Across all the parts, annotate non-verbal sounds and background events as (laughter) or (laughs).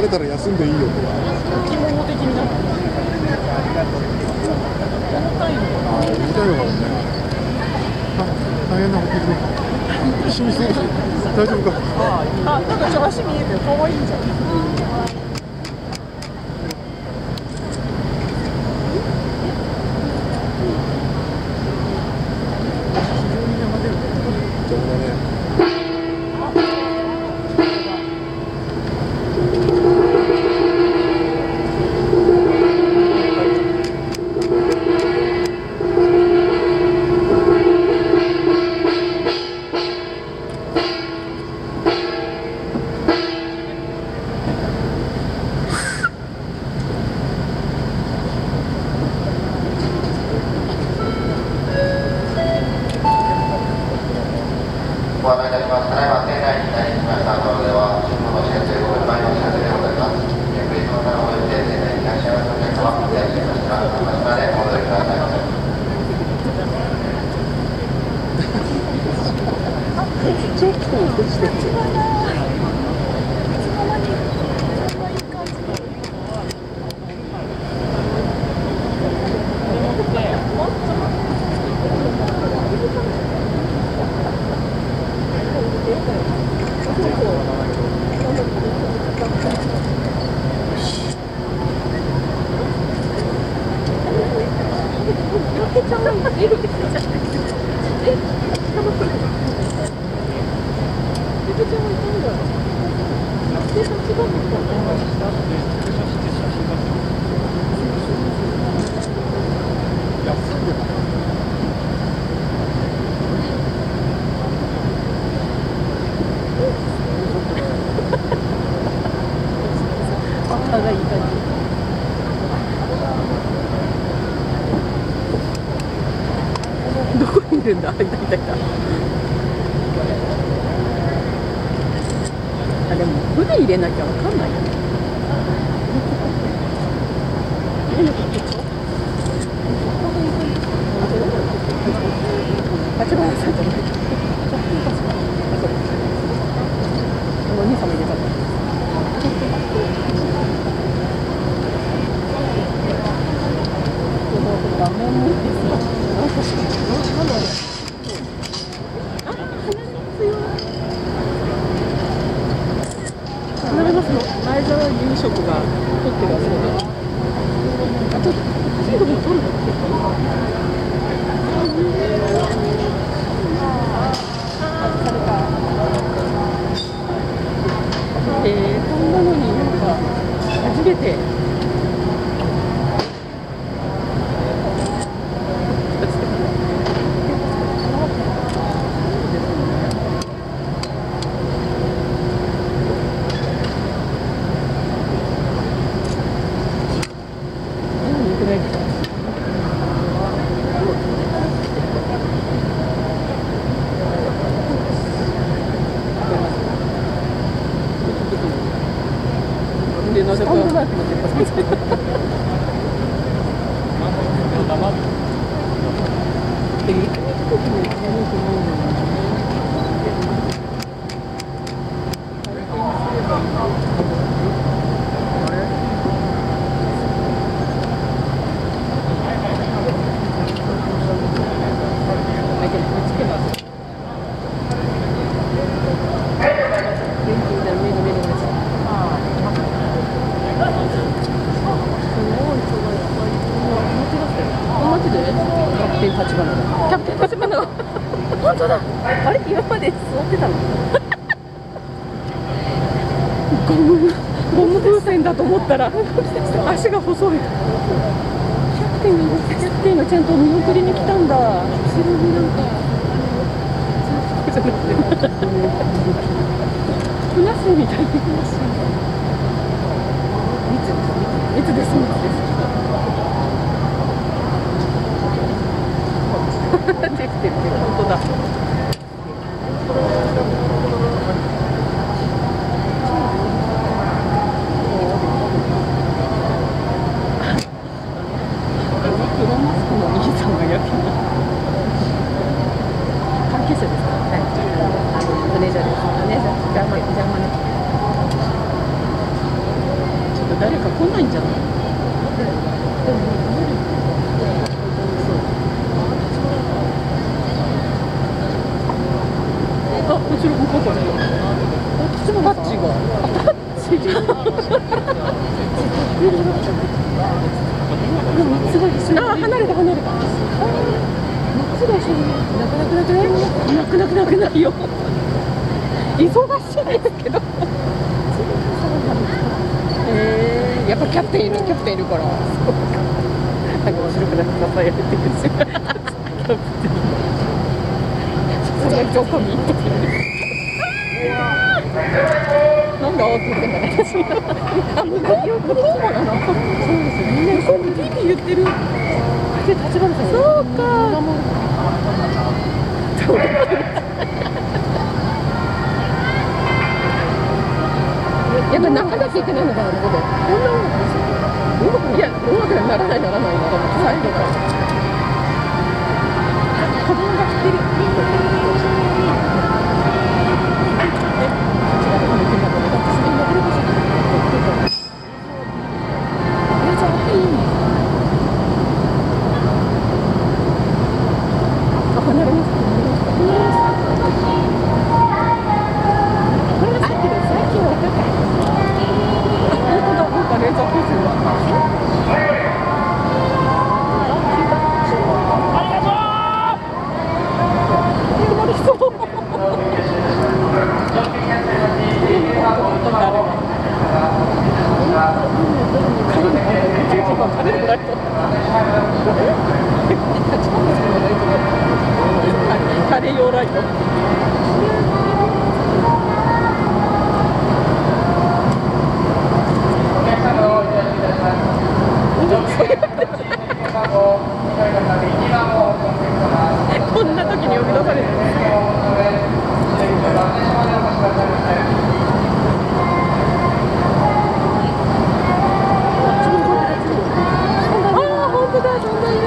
疲れたら休んでいいよとか着物的になって重たいのかああ重たいのかもね。あ大変な補欠死にそう (laughs) 大丈夫かなあなんかちょっと足見えてる。可愛いじゃんるんだ。いたいたいたあでも船入れなきゃわかんないよね。あちらさんじゃないお兄さんも入れたの画面もいいですね。あ、確かに。なんだろう。あ、鼻に強い。離れますの。前澤夕夕食が取ってたそうですちょっと、いいとこ撮るの結構。あ、疲れた。えー、こんなのになんか初めて。うん、よくないですか。で、なぜか。スタンドマーク持ってます。で、行く時にやろうと思うのに。あ、でも、こっちけば。元気になる目の目の目です。すごい人がいっぱいいる。あ、マジで？キャプテン立花だ。キャプテン立花が。本当だ。あれ今まで座ってたの？ゴムゴム風船だと思ったら足が細い。キャプテンがキャプテンがちゃんと見送りに来たんだ。後ろになんか。じゃなくて。ふなっしーみたいにふなっしー密です密です密ですできてるけど本当だ黒マスクの兄さんがやけな関係者ですかはいマネージャーですマネージャージャーマネジャーマネないんじゃないあ、後ろ向こうからタッチがタッチあー離れた離れたなくなくなくないなくなくなくないよ忙しいですけどえー、やっぱキャプテンいるキャプテンいるからなんか後ろから支えられてるんですよキャプテンさすがに上官見とかなんで慌ててんだね私あ、向こうよ。くそう。なのそう。ですよみんなそう。ピーピー言ってるで立花さんそう。かやっぱ泣かなきゃいけないのかな、ここで。こんなもんですよいや、音楽にならないならないならない。最後から。子供が来てる。あ、離れました。離れました。これがさっきの最近の歌か。あ、本当だ、なんかレーザー光線が。止まりそう。カレー用ライト。こんな時に呼び出される。ああ、本当だ、そんないる。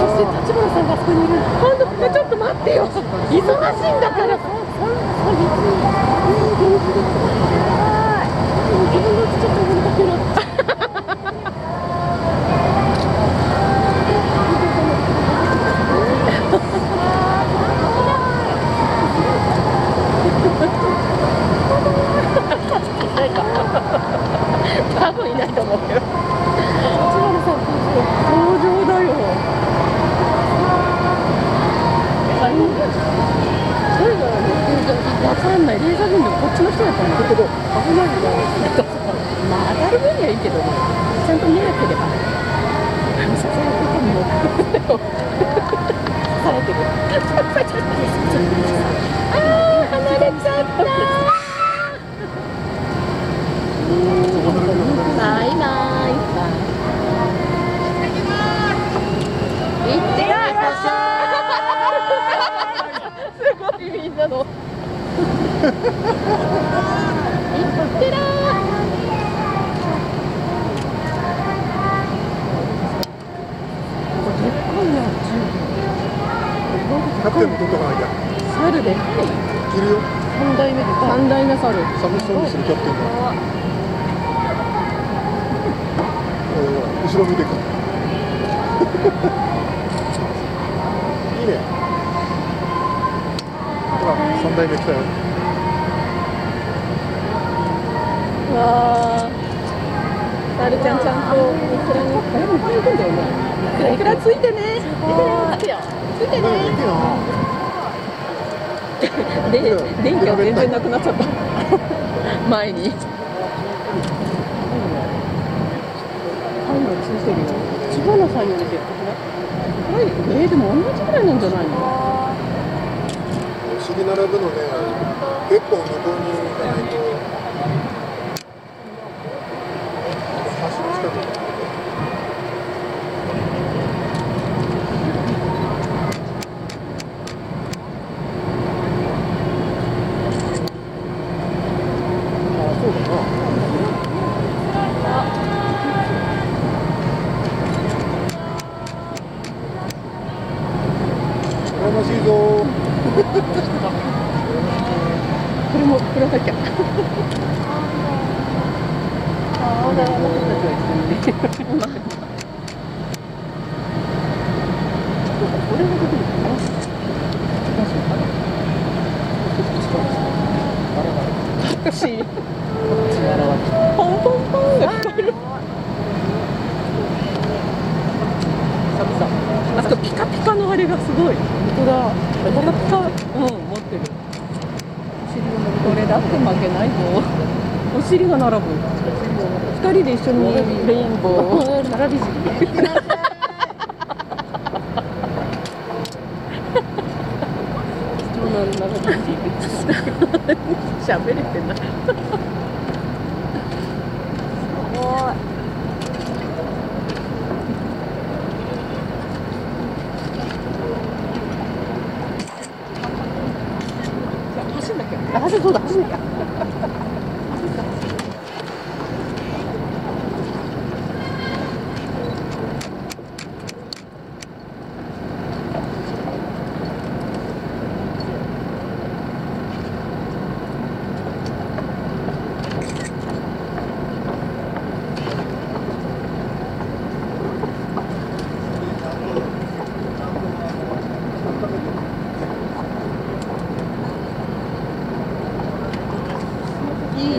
そして立花さんがあそこにいる。本当、ちょっと待ってよ。忙しいんだから。自分のちょっとごめんなさいな。多分いないと思うけど。立花さん登場だよ。誰だろうわかんない。レーザービームこっちの人だったんだけど。危ないんだよ。まあ当たる分にはいいけどね。ちゃんと見なければ。ささやくかも。てる。ああ離れちゃった。バイバイ。いってらっしゃい。すごいみんなの。百点も取っとかなきゃ。猿でかい。いるよ。代目で三代目猿。寂しそうするキャプテンが、後ろ見てくい。いね。ほら三代目来たよ。わあるちゃんちゃんといくらついてね。いくらついてね。ついてで、電気が全然なくなっちゃった。前に。パンがついてるよ。千葉のさんよりでっかくない。えー、でも同じぐらいなんじゃないの？お尻並ぶのね結構向こうに行かないと橋の近くあそうだな羨ましいぞこれも、これは入っちゃう。あだから僕たちは一緒にねうまくこれが出てるかなおかしいポンポンポンが聞こえるあとピカピカのあれがすごい当だピカピカうん持ってる。これだって負けないぞ。お尻が並ぶ。二人で一緒にレインボー。並び尻そうなる並び。尻 (laughs) 喋れてない走んなきゃあ走るそうだ走んなきゃいいね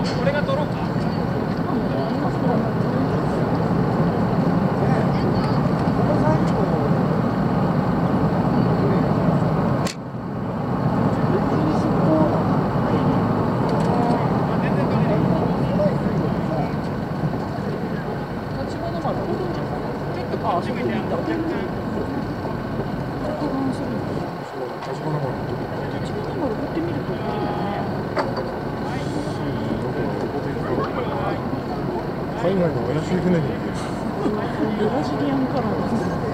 こにい。た。立花丸立花丸振ってみると海外の怪しい船に。ブラジリアンカラーです